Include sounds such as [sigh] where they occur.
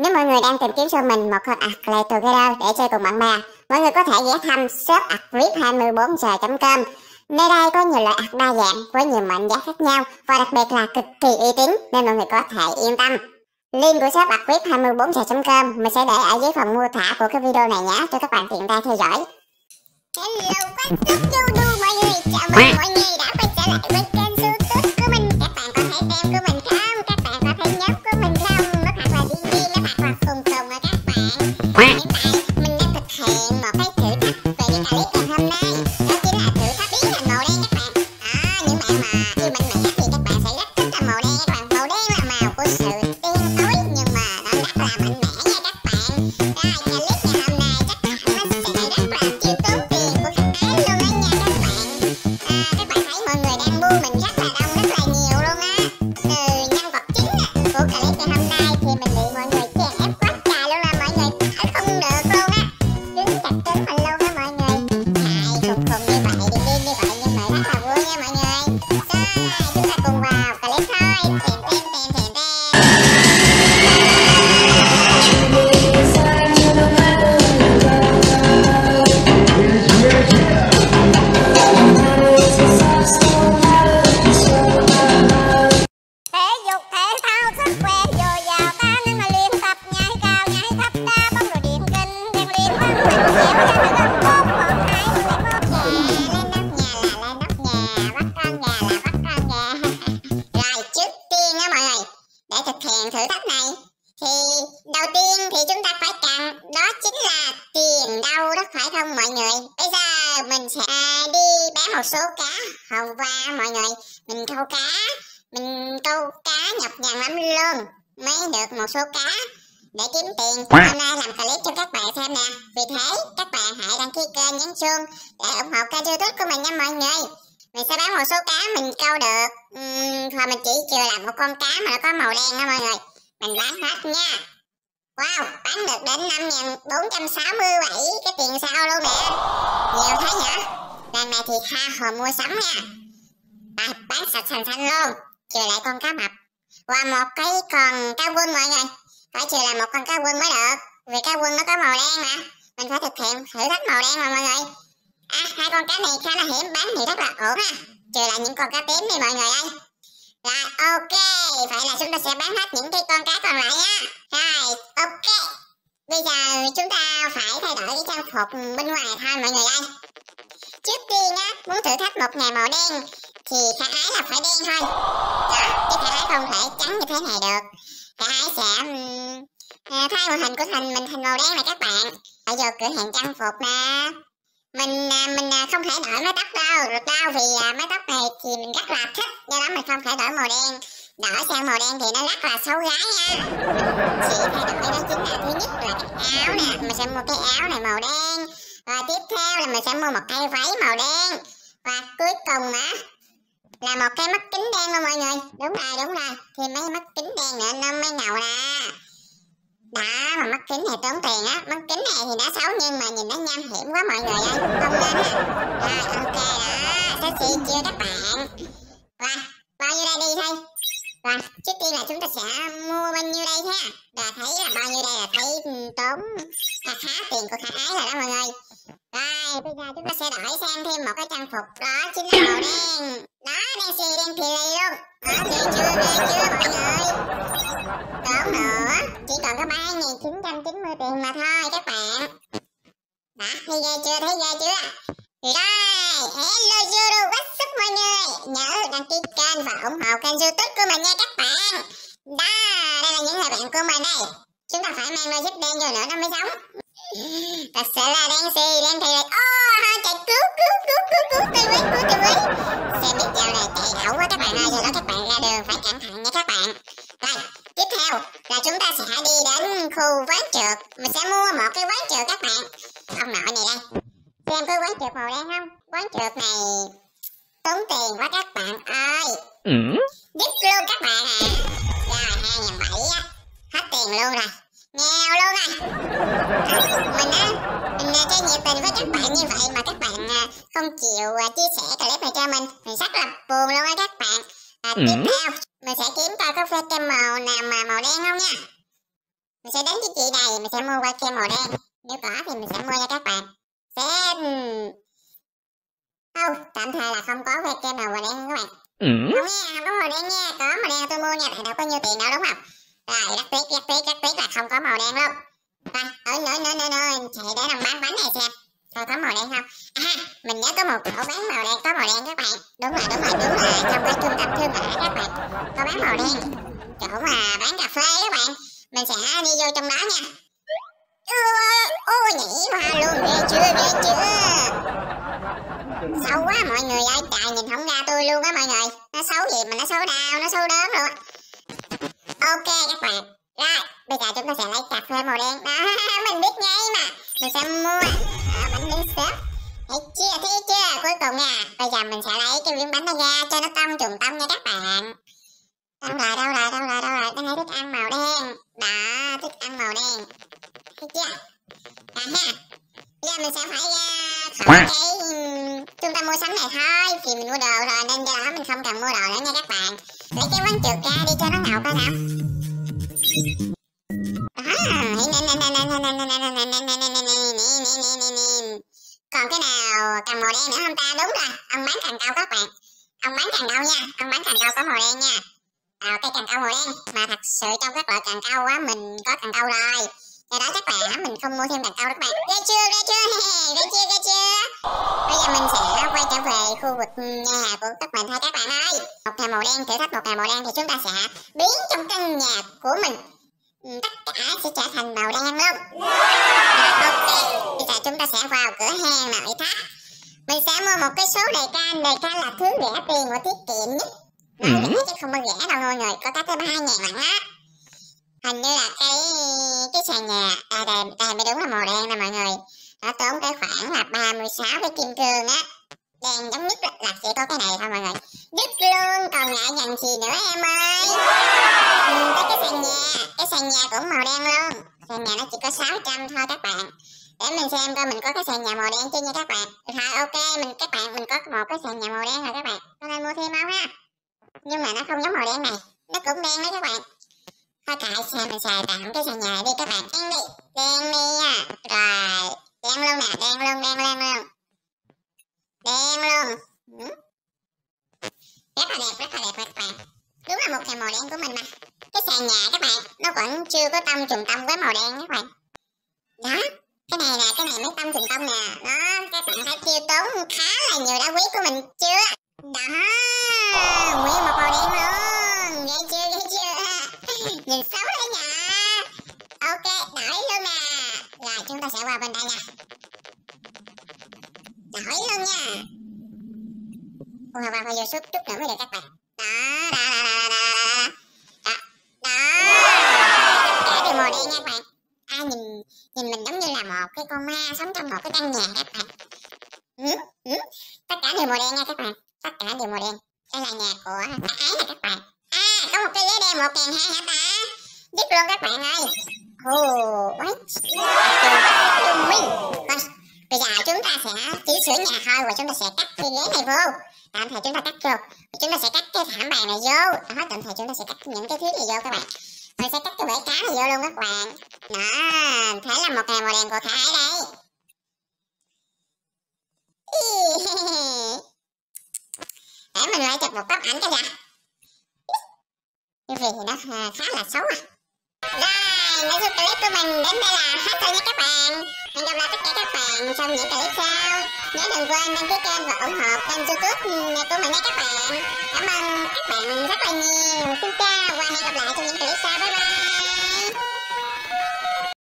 Nếu mọi người đang tìm kiếm cho mình một con ạc together để chơi cùng bạn bè, mọi người có thể ghé thăm shop acvip24giờ.com. Nơi đây có nhiều loại ạc đa dạng với nhiều mệnh giá khác nhau và đặc biệt là cực kỳ uy tín nên mọi người có thể yên tâm. Link của shop acvip24giờ.com mình sẽ để ở dưới phần mô tả của cái video này nhé cho các bạn tiện tay theo dõi. Hello, what's up, mọi người? Chào mừng mọi người đã quay trở lại với kênh youtube của mình. Các bạn có thể tem của mình chúng ta cùng vào thì đầu tiên thì chúng ta phải cần đó chính là tiền đâu đó phải không mọi người? Bây giờ mình sẽ đi bán một số cá hầu qua mọi người. Mình câu cá mình câu cá nhọc nhằn lắm luôn. Mới được một số cá để kiếm tiền. Hôm nay làm clip cho các bạn xem nè. Vì thế các bạn hãy đăng ký kênh nhấn chuông để ủng hộ kênh youtube của mình nha mọi người. Mình sẽ bán một số cá mình câu được. Uhm, mình chỉ chưa làm một con cá mà nó có màu đen đó mọi người mình bán hết nha. Wow bán được đến năm ngàn bốn trăm sáu mươi bảy. Cái tiền sao luôn nè nhiều thế nhở? lần này thì tha hồ mua sắm nha. À, bán sạch sành xanh luôn. Trừ lại con cá mập. Và một cái con cá quân mọi người. Phải trừ lại một con cá quân mới được. Vì cá quân nó có màu đen mà. Mình phải thực hiện thử thách màu đen mà mọi người. À hai con cá này khá là hiếm bán thì rất là ổn à trừ lại những con cá tím đi mọi người ơi rồi ok. Vậy là chúng ta sẽ bán hết những cái con cá còn lại nhá rồi ok. Bây giờ chúng ta phải thay đổi cái trang phục bên ngoài thôi mọi người ơi. Trước tiên á muốn thử thách một ngày màu đen thì khả ái là phải đen thôi. Đó chứ khả ái không thể trắng như thế này được. Khả ái sẽ um, thay màu hình của thành mình thành màu đen này các bạn. Ở vô cửa hàng trang phục nè mình à, mình à, không thể đổi mái tóc đâu. Được đâu vì à, mái tóc này thì mình rất là thích, do đó mình không thể đổi màu đen. Đổi sang màu đen thì nó rất là xấu gái nha. Chị chỉ thay đổi đó chính là thứ nhất là cái áo nè. Mình sẽ mua cái áo này màu đen. Và tiếp theo là mình sẽ mua một cái váy màu đen. Và cuối cùng á, là một cái mắt kính đen luôn mọi người. Đúng rồi đúng rồi. Thì mấy mắt kính đen nữa, nó mới ngầu nè đó mà mắt kính này tốn tiền á mắt kính này thì nó xấu nhưng mà nhìn nó nham hiểm quá mọi người ơi không nên á. Rồi, ok đó sexy chưa các bạn. Và bao nhiêu đây đi thôi. Và trước tiên là chúng ta sẽ mua bao nhiêu đây ha. Và thấy là bao nhiêu đây là thấy ừ, tốn, khá khá tiền của khả ái rồi đó mọi người. Rồi, bây giờ chúng ta sẽ đổi sang thêm một cái trang phục đó, chính là màu đen. Đó, đen xì đen thì lì luôn. Đó chưa ghê chưa, mọi người? Nữa. Chỉ còn có ba nghìn chín trăm chín mươi tiền mà thôi các bạn. Đó thấy ghê chưa? Thấy ghê chưa? Rồi hello Zuru what's up mọi người? Nhớ đăng ký kênh và ủng hộ kênh youtube của mình nha các bạn. Đó đây là những người bạn của mình đây. Chúng ta phải mang logic đen vô nữa nó mới sống thật sự là đen xì đen thì là ô oh, chạy cứu cứu cứu cứu cứu tôi quý cứu tôi quý. Xe biết dạo này chạy ẩu quá các bạn ơi giờ đó các bạn ra đường phải cẩn thận nha các bạn ta sẽ đi đến khu quán trượt mình sẽ mua một cái quán trượt các bạn. Ông nội này đây. Xem có quán trượt màu đen không? Quán trượt này tốn tiền quá các bạn ơi. Đứt luôn các bạn à. Rồi hai ngàn bảy á. Hết tiền luôn rồi. Nghèo luôn rồi mình á mình à, chơi nhiệt tình với các bạn như vậy mà các bạn à, không chịu à, chia sẻ clip này cho mình mình rất là buồn luôn á các bạn. À, tiếp theo mình sẽ kiếm coi có phê kem màu nào mà màu đen không nha mình sẽ đến với chị này mình sẽ mua qua kem màu đen. Nếu có thì mình sẽ mua nha các bạn. Sẽ không tạm thời là không có que kem nào màu đen các bạn. Ừ. không nha không có màu đen nha. Có màu đen tôi mua nha tại đâu có nhiêu tiền đâu đúng không? Rồi rất tiếc rất tiếc rất tiếc là không có màu đen luôn rồi ở nơi nơi nơi nơi chạy để đồng bán bánh này xem. Coi có màu đen không? À mình nhớ có một chỗ bán màu đen có màu đen các bạn. Đúng rồi đúng rồi đúng rồi. Trong cái trung tâm thương mại các bạn có bán màu đen. Chỗ mà bán cà phê các bạn mình sẽ đi vô trong đó nha. Ô nhảy hoa luôn ghê chưa ghê chưa? Xấu quá mọi người ơi trời nhìn không ra tôi luôn á mọi người. Nó xấu gì mà nó xấu đau nó xấu đớn luôn ok các bạn. Rồi bây giờ chúng ta sẽ lấy cà phê màu đen. Đó [laughs] mình biết ngay mà. Mình sẽ mua à, bánh miếng xếp. Thấy chưa thấy chưa? Cuối cùng nha bây giờ mình sẽ lấy cái viên bánh này ra cho nó cong trùng tâm nha các bạn đâu rồi đâu rồi đâu rồi đâu rồi đây thức ăn màu đen đó thức ăn màu đen thấy chưa à ha bây giờ mình sẽ phải uh, khỏi cái um, trung tâm mua sắm này thôi vì mình mua đồ rồi nên do đó mình không cần mua đồ nữa nha các bạn lấy cái quán trượt ra đi cho nó ngầu coi nào còn cái nào cầm màu đen nữa không ta đúng rồi ông bán càng cao các bạn ông bán càng cao nha ông bán càng cao có màu đen nha à, cây càng cao màu đen mà thật sự trong các loại càng cao á mình có càng cao rồi. Do đó chắc là mình không mua thêm càng cao các bạn. Ghê chưa ghê chưa? [laughs] Ghê chưa ghê chưa? Bây giờ mình sẽ quay trở về khu vực nhà của các bạn thôi các bạn ơi. Một nhà màu đen thử thách một nhà màu đen thì chúng ta sẽ biến trong căn nhà của mình. Ừ, tất cả sẽ trở thành màu đen luôn. Dạ, ok. Bây giờ chúng ta sẽ vào cửa hàng nội thất. Mình sẽ mua một cái số đề can đề can là thứ rẻ tiền và tiết kiệm nhất nói rẻ chứ không bao rẻ đâu mọi người có cái tới ba ngàn lận á hình như là cái cái sàn nhà à đây, đây mới đúng là màu đen nè mọi người. Nó tốn cái khoảng là 36 cái kim cương á. Đèn giống nhất là, là chỉ có cái này thôi mọi người. Đứt luôn còn ngại nhằn gì nữa em ơi? Ừ, tới cái sàn nhà cái sàn nhà cũng màu đen luôn. Sàn nhà nó chỉ có 600 thôi các bạn. Để mình xem coi mình có cái sàn nhà màu đen chưa nha các bạn. Rồi ok mình các bạn mình có một cái sàn nhà màu đen rồi các bạn. Có nên mua thêm không ha nhưng mà nó không giống màu đen này. Nó cũng đen đấy các bạn. Thôi tại xe mình xài tạm cái sàn nhà đi các bạn. Đen đi đen đi à, rồi đen luôn nè đen luôn đen đen luôn. Đen luôn. Ừ. Rất là đẹp rất là đẹp các bạn. Đúng là một thằng màu đen của mình mà. Cái sàn nhà các bạn nó vẫn chưa có tâm trùng tâm với màu đen các bạn. Đó cái này nè cái này mới tâm trùng tâm nè. Đó các bạn thấy chưa tốn khá là nhiều đá quý của mình chưa? Đó nguyên một màu đen luôn nghe chưa nghe chưa? [laughs] Nhìn xấu đấy nhỉ ok, đổi luôn nè. Rồi, chúng ta sẽ qua bên đây nha đổi luôn nha. Ui hoa phải vô suốt chút nữa mới được các bạn. Đó đó đó đó đó đó đó tất cả đều màu đen nha các bạn. Ai nhìn nhìn mình giống như là một cái con ma sống trong một cái căn nhà các bạn ừ, ừ. tất cả đều màu đen nha các bạn tất cả đều màu đen đây là nhà của ta. Ái nè các bạn. À có một cái ghế đen một kèn hai hả ta? Dứt luôn các bạn ơi. Oh what thông bây giờ chúng ta sẽ chỉ sửa nhà thôi và chúng ta sẽ cắt cái ghế này vô. Tạm thời chúng ta cắt được chúng ta sẽ cắt cái thảm bàn này vô. Đó tạm thời chúng ta sẽ cắt những cái thứ này vô các bạn. Mình sẽ cắt cái bể cá này vô luôn các bạn. Đó, thế là một ngày màu đen của Thái đây. [laughs] để mình lại chụp một tấm ảnh cái như vậy thì nó khá là xấu à. Rồi nếu clip của mình đến đây là hết rồi nha các bạn. Hẹn gặp lại tất cả các bạn trong những clip sau. Nhớ đừng quên đăng ký kênh và ủng hộ kênh youtube này của mình nha các bạn. Cảm ơn các bạn rất là nhiều. Xin chào và hẹn gặp lại trong những clip sau. Bye bye.